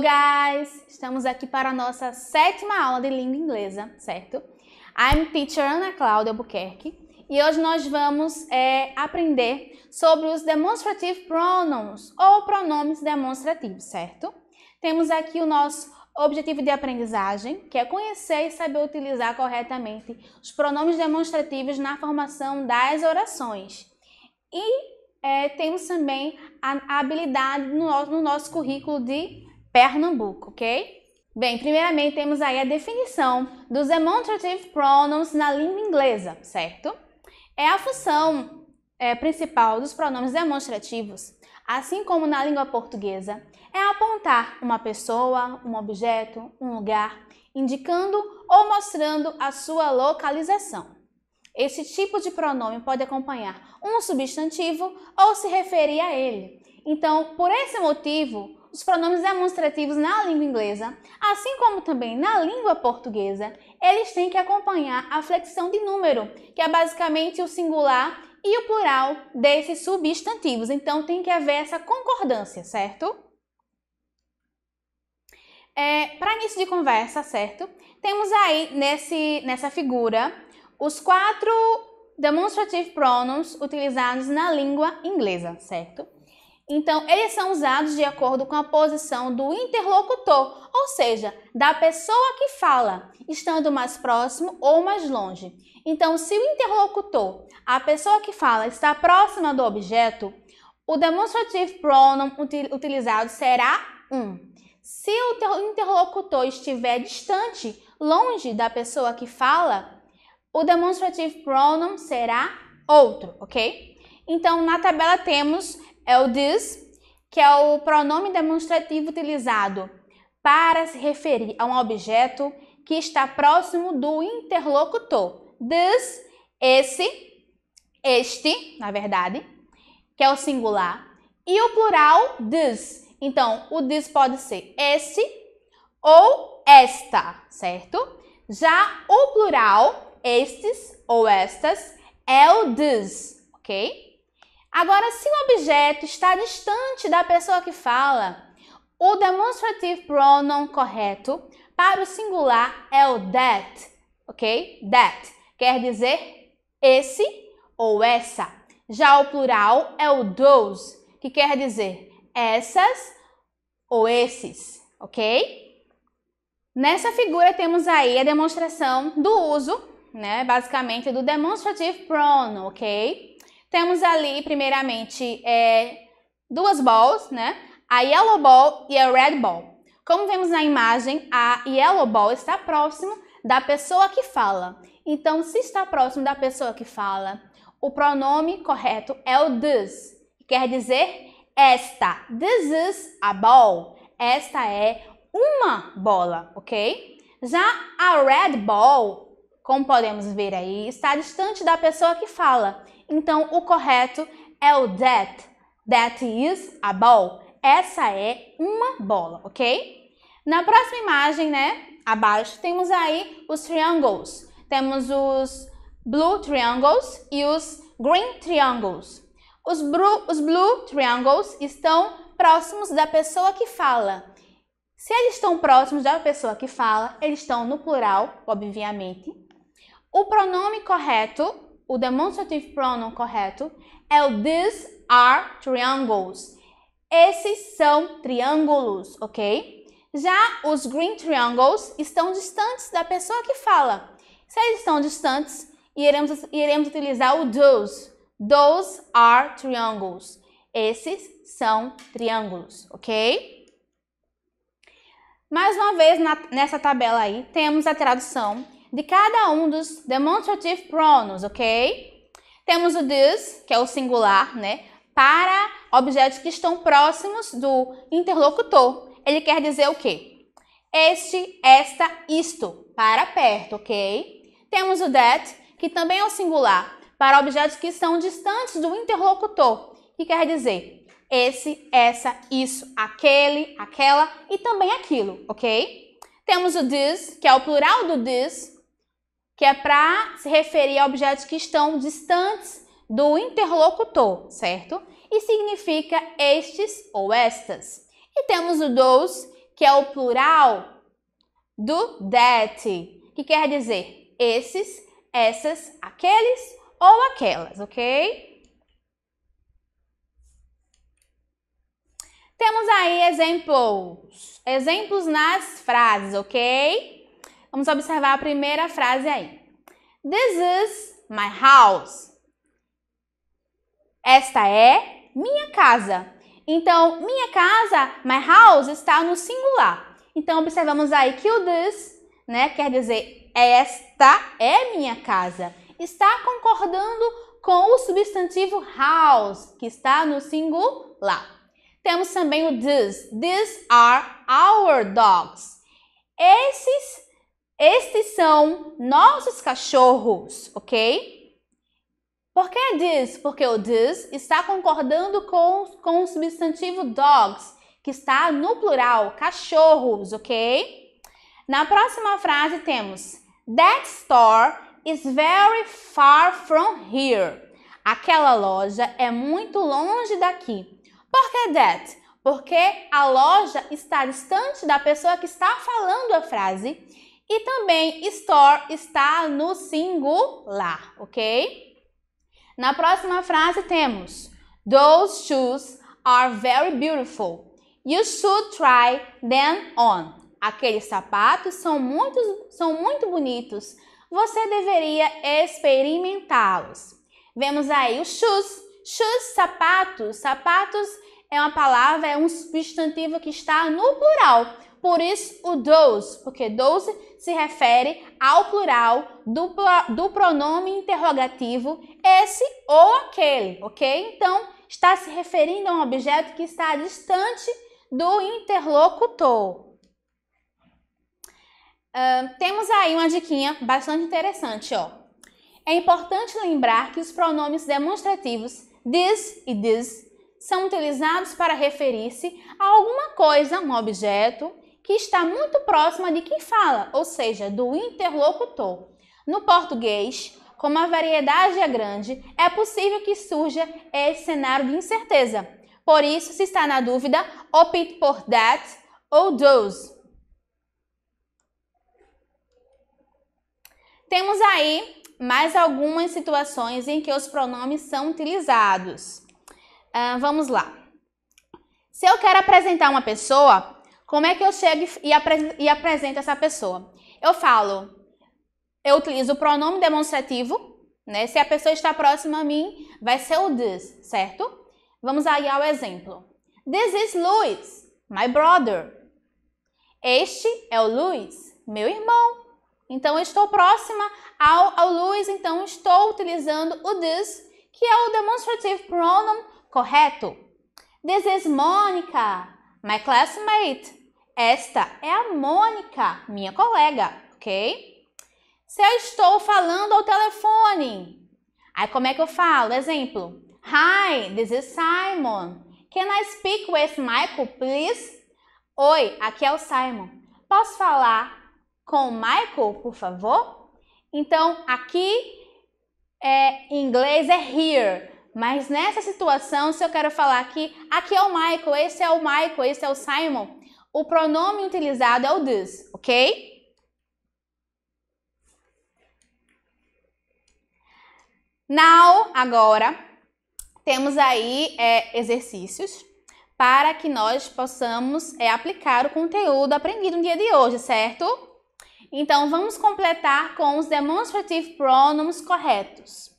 guys! Estamos aqui para a nossa sétima aula de língua inglesa, certo? I'm teacher Ana Cláudia Albuquerque e hoje nós vamos é, aprender sobre os demonstrative pronouns ou pronomes demonstrativos, certo? Temos aqui o nosso objetivo de aprendizagem, que é conhecer e saber utilizar corretamente os pronomes demonstrativos na formação das orações. E é, temos também a, a habilidade no, no nosso currículo de Pernambuco, ok? Bem, primeiramente temos aí a definição dos demonstrative pronouns na língua inglesa, certo? É a função é, principal dos pronomes demonstrativos, assim como na língua portuguesa, é apontar uma pessoa, um objeto, um lugar, indicando ou mostrando a sua localização. Esse tipo de pronome pode acompanhar um substantivo ou se referir a ele. Então, por esse motivo, os pronomes demonstrativos na língua inglesa, assim como também na língua portuguesa, eles têm que acompanhar a flexão de número, que é basicamente o singular e o plural desses substantivos. Então, tem que haver essa concordância, certo? É, Para início de conversa, certo? Temos aí nesse, nessa figura os quatro demonstrative pronouns utilizados na língua inglesa, certo? Então, eles são usados de acordo com a posição do interlocutor, ou seja, da pessoa que fala, estando mais próximo ou mais longe. Então, se o interlocutor, a pessoa que fala, está próxima do objeto, o demonstrative pronoun utilizado será um. Se o interlocutor estiver distante, longe da pessoa que fala, o demonstrative pronoun será outro, ok? Então, na tabela temos é o this, que é o pronome demonstrativo utilizado para se referir a um objeto que está próximo do interlocutor. This, esse, este, na verdade, que é o singular, e o plural this. Então, o this pode ser esse ou esta, certo? Já o plural, estes ou estas, é o this, ok? Agora, se o objeto está distante da pessoa que fala, o demonstrative pronoun correto para o singular é o that, ok? That quer dizer esse ou essa. Já o plural é o those, que quer dizer essas ou esses, ok? Nessa figura temos aí a demonstração do uso, né, basicamente do demonstrative pronoun, ok? Temos ali, primeiramente, é, duas balls, né? A yellow ball e a red ball. Como vemos na imagem, a yellow ball está próximo da pessoa que fala. Então, se está próximo da pessoa que fala, o pronome correto é o this, que quer dizer esta. This is a ball. Esta é uma bola, ok? Já a red ball, como podemos ver aí, está distante da pessoa que fala. Então, o correto é o that. That is a ball. Essa é uma bola, ok? Na próxima imagem, né, abaixo, temos aí os triangles. Temos os blue triangles e os green triangles. Os blue, os blue triangles estão próximos da pessoa que fala. Se eles estão próximos da pessoa que fala, eles estão no plural, obviamente. O pronome correto o demonstrative pronoun correto é o these are triangles. Esses são triângulos, ok? Já os green triangles estão distantes da pessoa que fala. Se eles estão distantes, iremos, iremos utilizar o those. Those are triangles. Esses são triângulos, ok? Mais uma vez, na, nessa tabela aí, temos a tradução de cada um dos demonstrative pronouns, ok? Temos o this, que é o singular, né? Para objetos que estão próximos do interlocutor. Ele quer dizer o quê? Este, esta, isto, para perto, ok? Temos o that, que também é o singular, para objetos que estão distantes do interlocutor, que quer dizer esse, essa, isso, aquele, aquela e também aquilo, ok? Temos o this, que é o plural do this, que é para se referir a objetos que estão distantes do interlocutor, certo? E significa estes ou estas. E temos o those, que é o plural do that, que quer dizer esses, essas, aqueles ou aquelas, ok? Temos aí exemplos, exemplos nas frases, ok? Vamos observar a primeira frase aí. This is my house. Esta é minha casa. Então, minha casa, my house, está no singular. Então, observamos aí que o this, né, quer dizer esta é minha casa. Está concordando com o substantivo house, que está no singular. Temos também o this. These are our dogs. Esses, estes são nossos cachorros, ok? Por que this? Porque o this está concordando com, com o substantivo dogs, que está no plural, cachorros, ok? Na próxima frase temos That store is very far from here. Aquela loja é muito longe daqui. Por que that? Porque a loja está distante da pessoa que está falando a frase e também store está no singular, ok? Na próxima frase temos Those shoes are very beautiful. You should try them on. Aqueles sapatos são muito, são muito bonitos. Você deveria experimentá-los. Vemos aí os shoes. Shoes, sapatos. Sapatos é uma palavra, é um substantivo que está no plural. Por isso, o those, porque those se refere ao plural do, do pronome interrogativo esse ou aquele, ok? Então, está se referindo a um objeto que está distante do interlocutor. Uh, temos aí uma diquinha bastante interessante, ó. É importante lembrar que os pronomes demonstrativos this e this são utilizados para referir-se a alguma coisa, um objeto, que está muito próxima de quem fala, ou seja, do interlocutor. No português, como a variedade é grande, é possível que surja esse cenário de incerteza. Por isso, se está na dúvida, opte por that ou those. Temos aí mais algumas situações em que os pronomes são utilizados. Uh, vamos lá. Se eu quero apresentar uma pessoa, como é que eu chego e, apre e apresento essa pessoa? Eu falo, eu utilizo o pronome demonstrativo, né? Se a pessoa está próxima a mim, vai ser o this, certo? Vamos aí ao exemplo. This is Luis, my brother. Este é o Luis, meu irmão. Então, estou próxima ao, ao Luis, então estou utilizando o this, que é o demonstrative pronoun correto. This is Monica, my classmate. Esta é a Mônica, minha colega, ok? Se eu estou falando ao telefone, aí como é que eu falo? Exemplo: Hi, this is Simon. Can I speak with Michael, please? Oi, aqui é o Simon. Posso falar com o Michael, por favor? Então, aqui é, em inglês é here, mas nessa situação, se eu quero falar aqui, aqui é o Michael, esse é o Michael, esse é o Simon, o pronome utilizado é o this, ok? Now, agora, temos aí é, exercícios para que nós possamos é, aplicar o conteúdo aprendido no dia de hoje, certo? Então, vamos completar com os demonstrative pronoun corretos.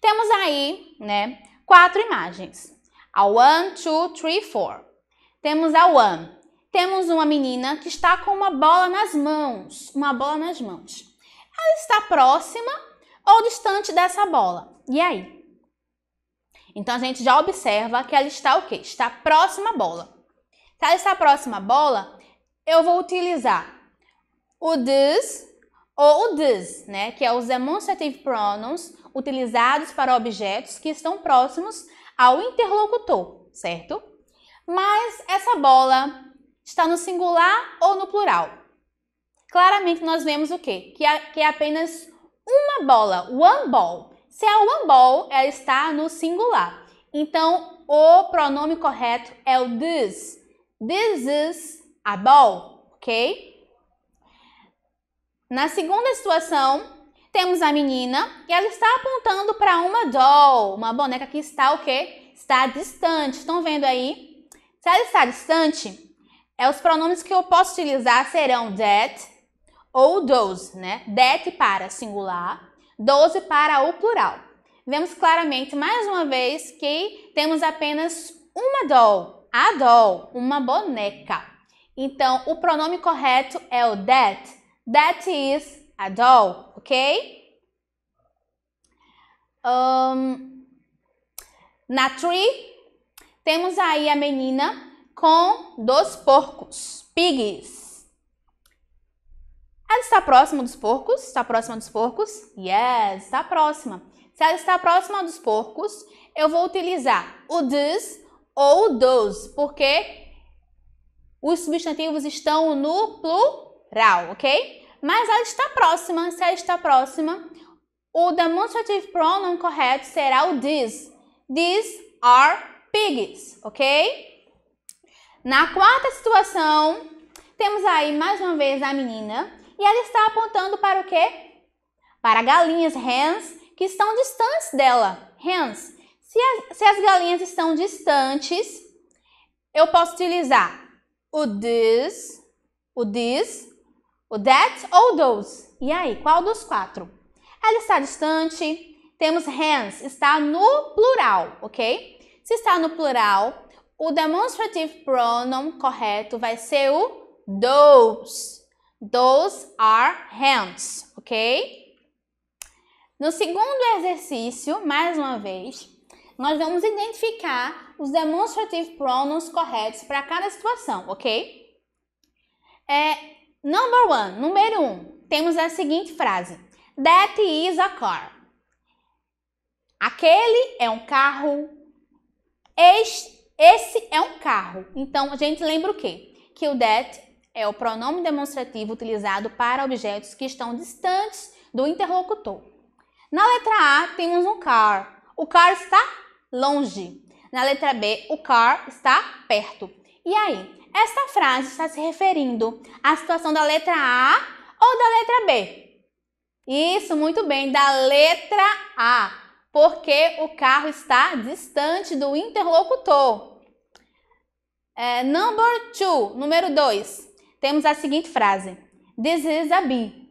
Temos aí, né, quatro imagens. A one, two, three, four. Temos a one, temos uma menina que está com uma bola nas mãos, uma bola nas mãos. Ela está próxima ou distante dessa bola. E aí? Então a gente já observa que ela está o quê? Está próxima à bola. Se ela está próxima à bola, eu vou utilizar o this ou o this, né? Que é os demonstrative pronouns utilizados para objetos que estão próximos ao interlocutor, certo? Mas essa bola está no singular ou no plural? Claramente nós vemos o quê? Que é, que é apenas uma bola, one ball. Se é one ball, ela está no singular. Então, o pronome correto é o this. This is a ball, ok? Na segunda situação, temos a menina e ela está apontando para uma doll, uma boneca que está o quê? Está distante. Estão vendo aí? Se ela está distante, é os pronomes que eu posso utilizar serão that ou those, né? That para singular, those para o plural. Vemos claramente mais uma vez que temos apenas uma doll, a doll, uma boneca. Então, o pronome correto é o that. That is a doll, ok? Um, na tree, temos aí a menina com dois porcos, pigs. Ela está próxima dos porcos? Está próxima dos porcos? Yes, está próxima. Se ela está próxima dos porcos, eu vou utilizar o this ou those, porque os substantivos estão no plural, ok? Mas ela está próxima, se ela está próxima, o demonstrative pronoun correto será o this. These are pigs, ok? Na quarta situação, temos aí mais uma vez a menina e ela está apontando para o quê? Para galinhas, hens, que estão distantes dela. Hens. Se as, se as galinhas estão distantes, eu posso utilizar o this, o this, o that ou those. E aí, qual dos quatro? Ela está distante. Temos hands, está no plural, ok? Se está no plural, o demonstrative pronoun correto vai ser o those. Those are hands, ok? No segundo exercício, mais uma vez, nós vamos identificar os demonstrative pronouns corretos para cada situação, ok? É, number one, número um, temos a seguinte frase. That is a car. Aquele é um carro. Este, esse é um carro. Então, a gente lembra o quê? Que o that é o pronome demonstrativo utilizado para objetos que estão distantes do interlocutor. Na letra A, temos um car. O car está longe. Na letra B, o car está perto. E aí, esta frase está se referindo à situação da letra A ou da letra B? Isso, muito bem, da letra A, porque o carro está distante do interlocutor. É, number two, número 2, temos a seguinte frase: This is a bee.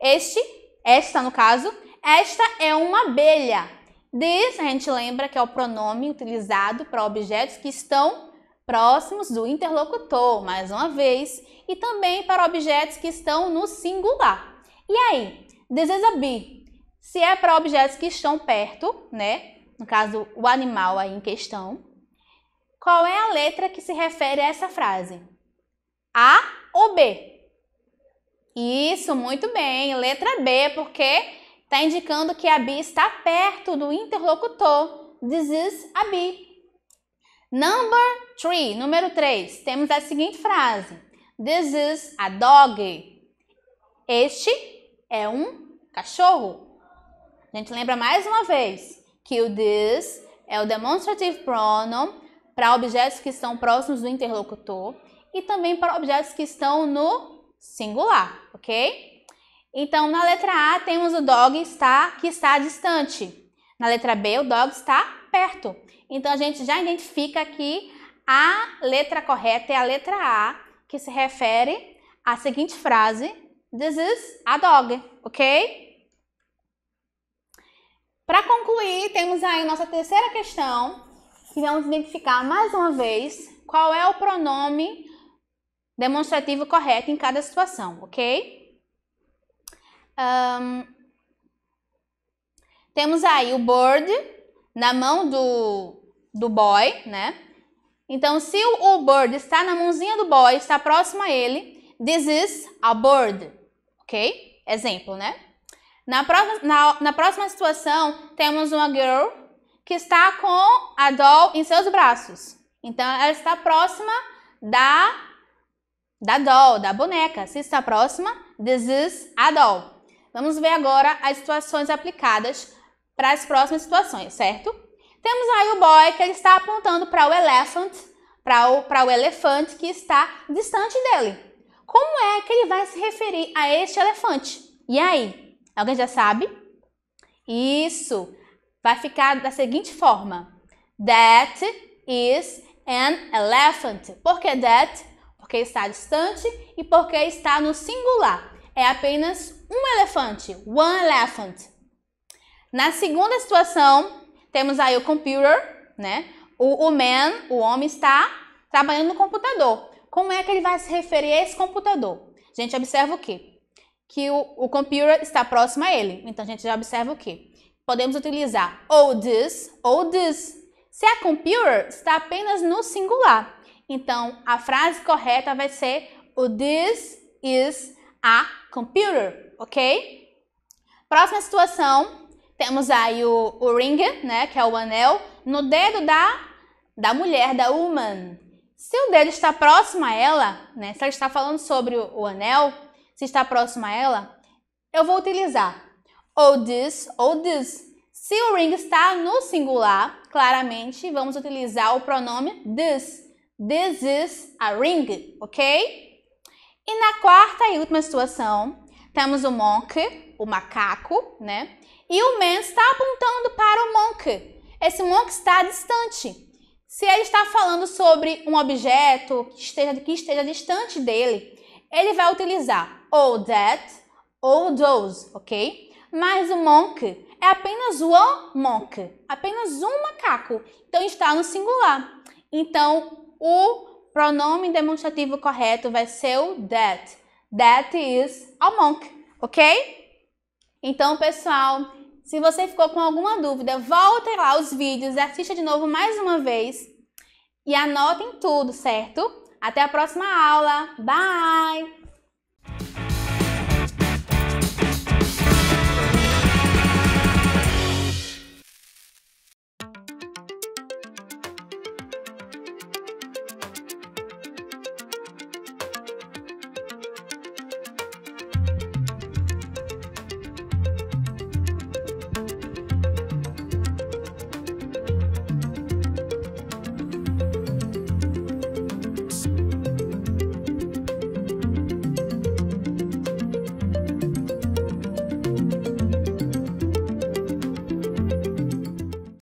Este, esta no caso, esta é uma abelha. This, a gente lembra que é o pronome utilizado para objetos que estão próximos do interlocutor, mais uma vez, e também para objetos que estão no singular. E aí, this is a bee. Se é para objetos que estão perto, né? No caso, o animal aí em questão. Qual é a letra que se refere a essa frase? A ou B? Isso, muito bem. Letra B, porque está indicando que a bee está perto do interlocutor. This is a bee. Number 3, número 3, temos a seguinte frase. This is a dog. Este é um cachorro. A gente lembra mais uma vez que o this é o demonstrative pronoun para objetos que estão próximos do interlocutor e também para objetos que estão no singular, ok? Então, na letra A temos o dog está, que está distante. Na letra B, o dog está perto. Então, a gente já identifica que a letra correta é a letra A, que se refere à seguinte frase This is a dog, ok? Para concluir, temos aí nossa terceira questão, que vamos identificar mais uma vez qual é o pronome demonstrativo correto em cada situação, ok? Um, temos aí o bird na mão do, do boy, né? Então, se o, o bird está na mãozinha do boy, está próximo a ele, this is a bird ok? Exemplo, né? Na próxima, na, na próxima situação, temos uma girl que está com a doll em seus braços. Então, ela está próxima da, da doll, da boneca. Se está próxima, this is a doll. Vamos ver agora as situações aplicadas para as próximas situações, certo? Temos aí o boy que ele está apontando para o elephant para o, para o elefante que está distante dele. Como é que ele vai se referir a este elefante? E aí? Alguém já sabe? Isso vai ficar da seguinte forma: That is an elephant. Por que that? Porque está distante e porque está no singular. É apenas um elefante, one elephant. Na segunda situação, temos aí o computer, né? O, o man, o homem, está trabalhando no computador. Como é que ele vai se referir a esse computador? Gente observa o quê? Que o, o computer está próximo a ele. Então, a gente já observa o quê? Podemos utilizar ou this ou this. Se a computer está apenas no singular. Então, a frase correta vai ser o this is a computer, ok? Próxima situação, temos aí o, o ring, né, que é o anel, no dedo da, da mulher, da woman. Se o dedo está próximo a ela, né, se ela está falando sobre o, o anel, se está próximo a ela, eu vou utilizar ou this ou this. Se o ring está no singular, claramente vamos utilizar o pronome this. This is a ring, ok? E na quarta e última situação, temos o monk, o macaco, né? E o man está apontando para o monk. Esse monk está distante. Se ele está falando sobre um objeto que esteja, que esteja distante dele, ele vai utilizar ou that ou those, ok? Mas o monk é apenas o monk, apenas um macaco. Então está no singular. Então o pronome demonstrativo correto vai ser o that. That is a monk, ok? Então, pessoal, se você ficou com alguma dúvida, volte lá os vídeos, assista de novo mais uma vez e anotem tudo, certo? Até a próxima aula. Bye!